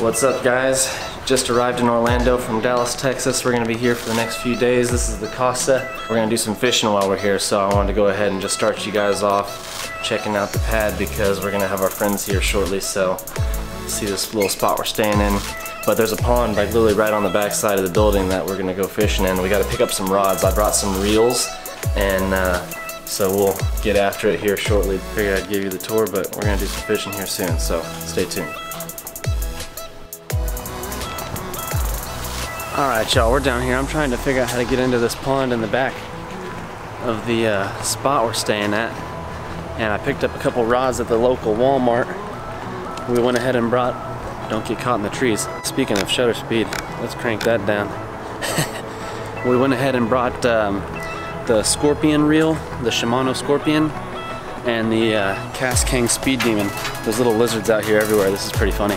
What's up guys? Just arrived in Orlando from Dallas, Texas. We're gonna be here for the next few days. This is the Casa. We're gonna do some fishing while we're here, so I wanted to go ahead and just start you guys off checking out the pad because we're gonna have our friends here shortly, so see this little spot we're staying in. But there's a pond like literally right on the back side of the building that we're gonna go fishing in. We gotta pick up some rods. I brought some reels and uh, so we'll get after it here shortly. Figured I'd give you the tour, but we're gonna do some fishing here soon, so stay tuned. Alright y'all, we're down here. I'm trying to figure out how to get into this pond in the back of the uh, spot we're staying at. And I picked up a couple rods at the local Walmart. We went ahead and brought, don't get caught in the trees. Speaking of shutter speed, let's crank that down. we went ahead and brought um, the Scorpion reel, the Shimano Scorpion, and the uh, King Speed Demon. There's little lizards out here everywhere. This is pretty funny.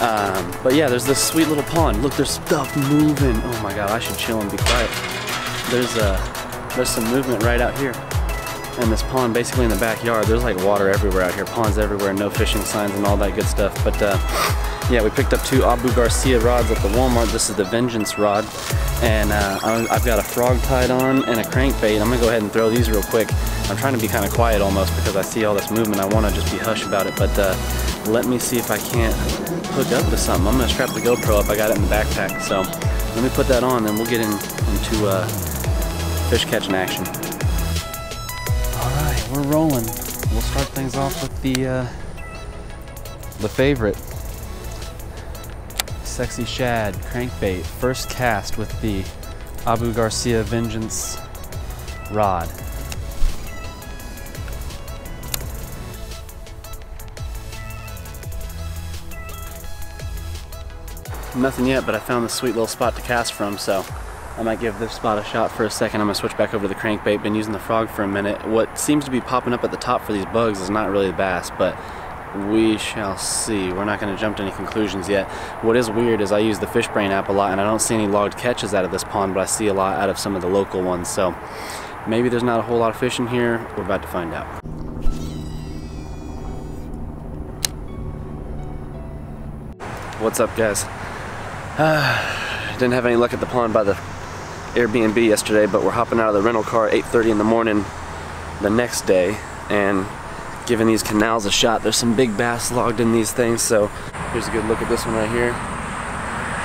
Um, but yeah, there's this sweet little pond. Look, there's stuff moving. Oh my god, I should chill and be quiet. There's uh, there's some movement right out here. And this pond basically in the backyard. There's like water everywhere out here, ponds everywhere, no fishing signs and all that good stuff. But uh, yeah, we picked up two Abu Garcia rods at the Walmart. This is the Vengeance rod. And uh, I've got a frog tied on and a crankbait. I'm gonna go ahead and throw these real quick. I'm trying to be kind of quiet almost because I see all this movement. I wanna just be hush about it. But uh, let me see if I can't hook up to something. I'm gonna strap the GoPro up. I got it in the backpack. So let me put that on and we'll get in, into uh, fish catching action. All right, we're rolling. We'll start things off with the uh, the favorite. Sexy Shad crankbait. First cast with the Abu Garcia Vengeance rod. Nothing yet, but I found this sweet little spot to cast from, so I might give this spot a shot for a second. I'm gonna switch back over to the crankbait. Been using the frog for a minute. What seems to be popping up at the top for these bugs is not really the bass, but we shall see. We're not gonna jump to any conclusions yet. What is weird is I use the FishBrain app a lot and I don't see any logged catches out of this pond, but I see a lot out of some of the local ones. So maybe there's not a whole lot of fish in here. We're about to find out. What's up guys? Uh, didn't have any luck at the pond by the Airbnb yesterday, but we're hopping out of the rental car at 8.30 in the morning the next day and giving these canals a shot. There's some big bass logged in these things, so here's a good look at this one right here.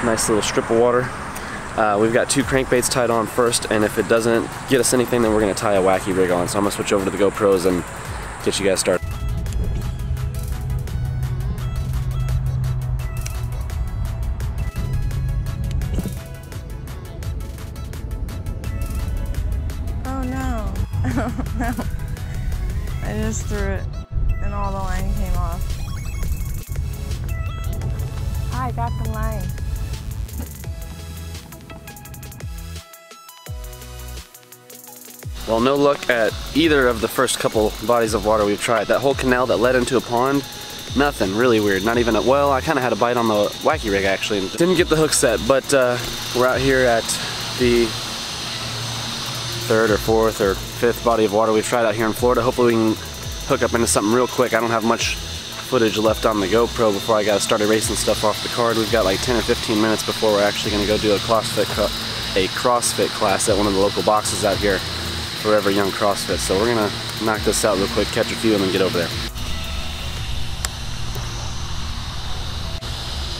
Nice little strip of water. Uh, we've got two crankbaits tied on first, and if it doesn't get us anything, then we're gonna tie a wacky rig on. So I'm gonna switch over to the GoPros and get you guys started. I just threw it and all the line came off. I got the line. Well, no luck at either of the first couple bodies of water we've tried. That whole canal that led into a pond, nothing, really weird. Not even a, well, I kind of had a bite on the wacky rig actually. Didn't get the hook set, but uh, we're out here at the third or fourth or fifth body of water we've tried out here in Florida. Hopefully we can hook up into something real quick. I don't have much footage left on the GoPro before I got to start erasing stuff off the card. We've got like 10 or 15 minutes before we're actually to go do a CrossFit, a CrossFit class at one of the local boxes out here for every young CrossFit. So we're to knock this out real quick, catch a few, and then get over there.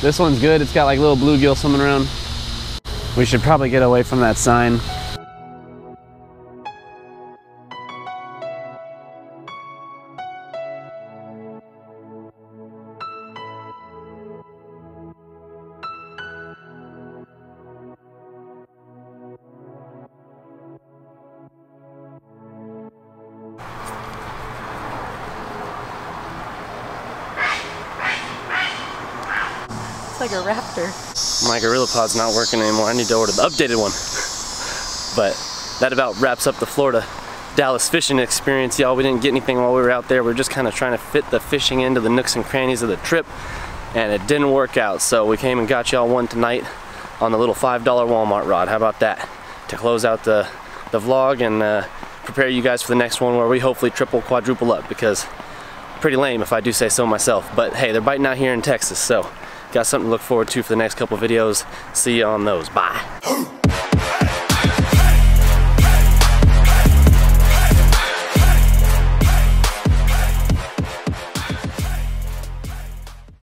This one's good. It's got like little bluegill swimming around. We should probably get away from that sign. Like a raptor. My GorillaPod's not working anymore. I need to order the updated one. but that about wraps up the Florida Dallas fishing experience, y'all. We didn't get anything while we were out there. We are just kind of trying to fit the fishing into the nooks and crannies of the trip, and it didn't work out. So we came and got y'all one tonight on the little $5 Walmart rod. How about that? To close out the, the vlog and uh, prepare you guys for the next one where we hopefully triple, quadruple up because pretty lame if I do say so myself. But hey, they're biting out here in Texas, so got something to look forward to for the next couple videos. See you on those. Bye.